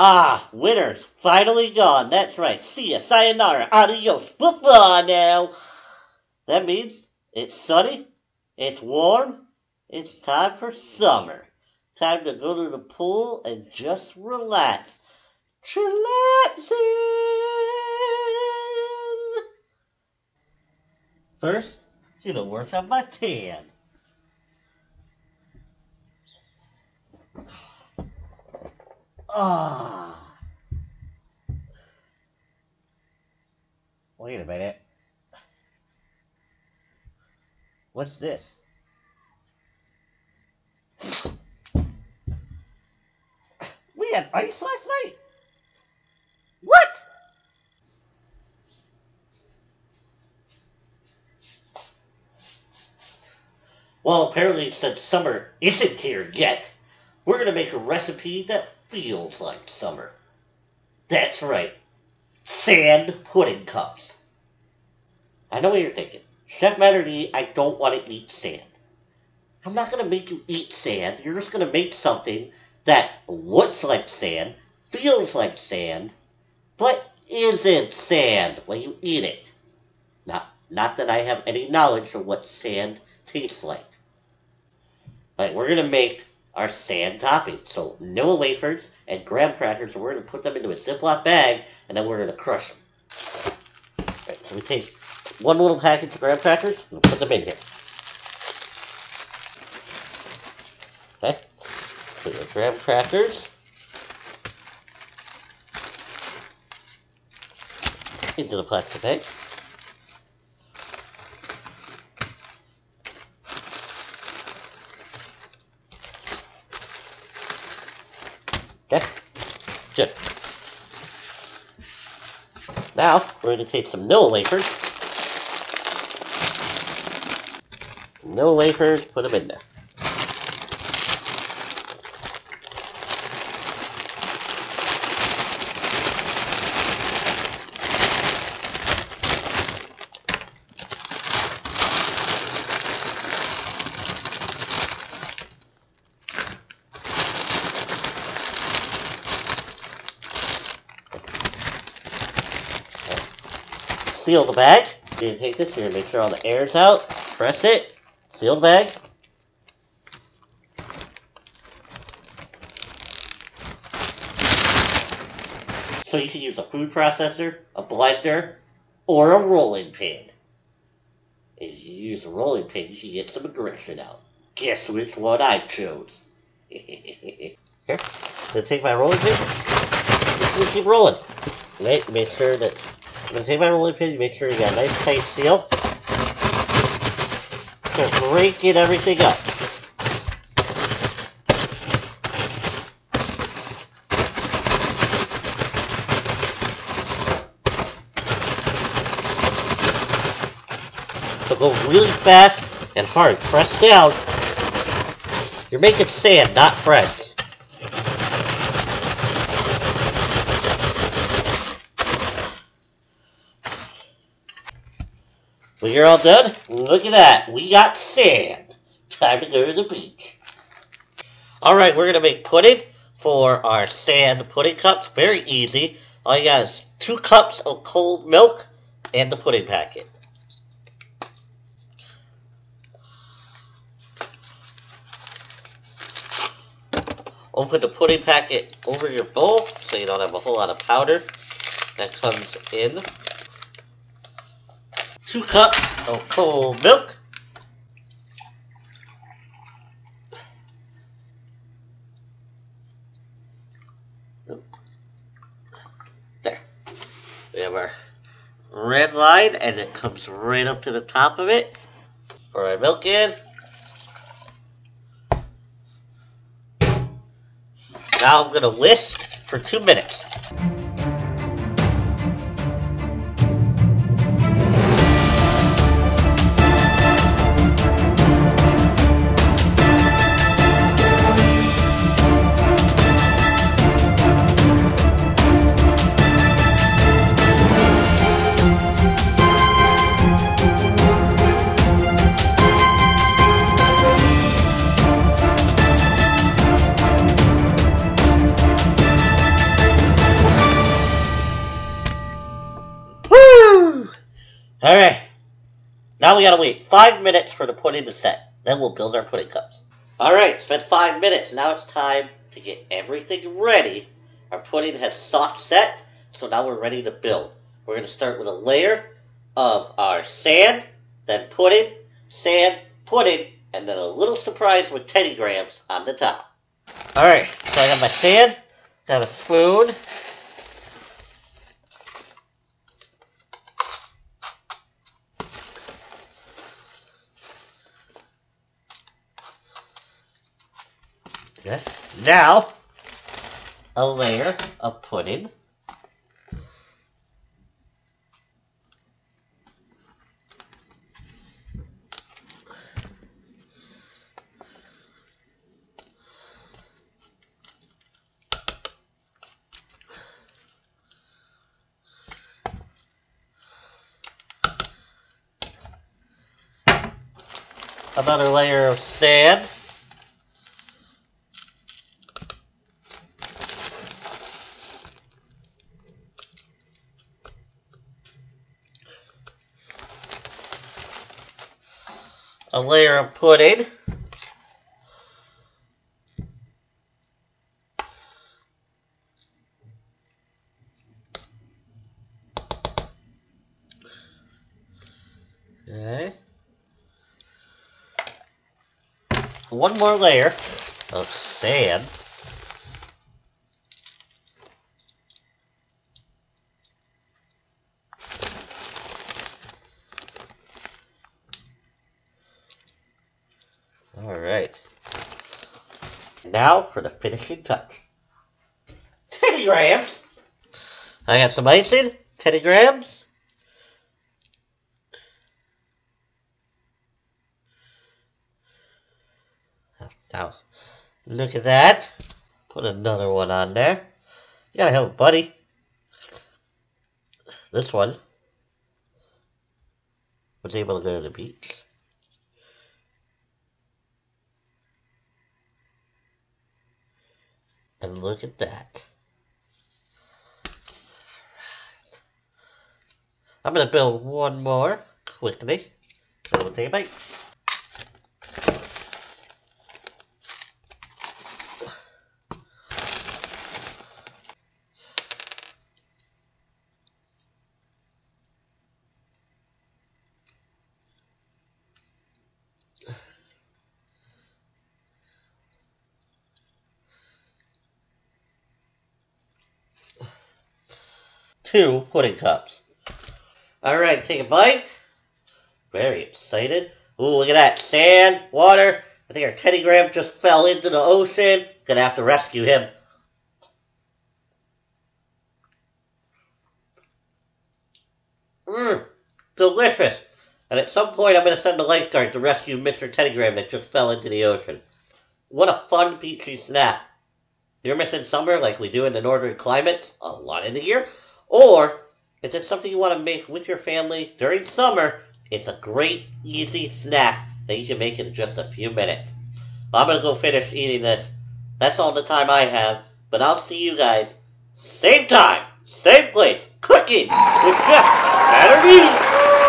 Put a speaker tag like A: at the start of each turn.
A: Ah, winter's finally gone. That's right. See ya, sayonara, adios, bye now. That means it's sunny, it's warm, it's time for summer. Time to go to the pool and just relax. Chillaxing! First, gonna work on my tan. Ah. Wait a minute. What's this? We had ice last night? What? Well, apparently since summer isn't here yet, we're going to make a recipe that feels like summer. That's right. Sand pudding cups. I know what you're thinking. Chef Matt'R'Dee, I don't want to eat sand. I'm not going to make you eat sand. You're just going to make something that looks like sand, feels like sand, but isn't sand when you eat it. Not, not that I have any knowledge of what sand tastes like. But we're going to make our sand topping. So no wafers and graham crackers, we're going to put them into a Ziploc bag, and then we're going to crush them. Right, so we take one little package of graham crackers, and put them in here. Okay, put your graham crackers into the plastic bag. Okay, good. Now, we're going to take some Nilla wafers. Nilla wafers, put them in there. Seal the bag. You're gonna take this, you're gonna make sure all the air's out. Press it. Seal the bag. So you can use a food processor, a blender, or a rolling pin. If you use a rolling pin, you can get some aggression out. Guess which one I chose. Here, I'm gonna take my rolling pin. Just keep rolling. Make, make sure that I'm gonna take my rolling pin, make sure you got a nice tight seal. Start breaking everything up. So go really fast and hard. Press down. You're making sand, not friends. When you're all done, look at that. We got sand. Time to go to the beach. Alright, we're going to make pudding for our sand pudding cups. Very easy. All you got is two cups of cold milk and the pudding packet. Open the pudding packet over your bowl so you don't have a whole lot of powder that comes in two cups of cold milk. There. We have our red line, and it comes right up to the top of it. Pour our milk in. Now I'm going to whisk for two minutes. Now we gotta wait five minutes for the pudding to set. Then we'll build our pudding cups. Alright, it's been five minutes. Now it's time to get everything ready. Our pudding has soft set, so now we're ready to build. We're gonna start with a layer of our sand, then pudding, sand, pudding, and then a little surprise with Teddy Grahams on the top. Alright, so I got my sand, got a spoon, Okay. Now, a layer of pudding. Another layer of sand. A layer of pudding. Okay. One more layer of sand. Alright. Now for the finishing touch. Teddy Grahams! I got some icing. Teddy Grahams. Now, look at that. Put another one on there. You gotta have a buddy. This one was able to go to the beach. And look at that. I'm going to build one more quickly. We'll take a bite. Two pudding cups. Alright, take a bite. Very excited. Ooh, look at that. Sand, water. I think our Teddy Graham just fell into the ocean. Gonna have to rescue him. Mmm, delicious. And at some point I'm gonna send a lifeguard to rescue Mr. Teddy Graham that just fell into the ocean. What a fun beachy snack. You're missing summer like we do in the northern climates a lot in the year. Or, if it's something you want to make with your family during summer, it's a great, easy snack that you can make in just a few minutes. I'm going to go finish eating this. That's all the time I have, but I'll see you guys same time, same place, cooking with Chef Matter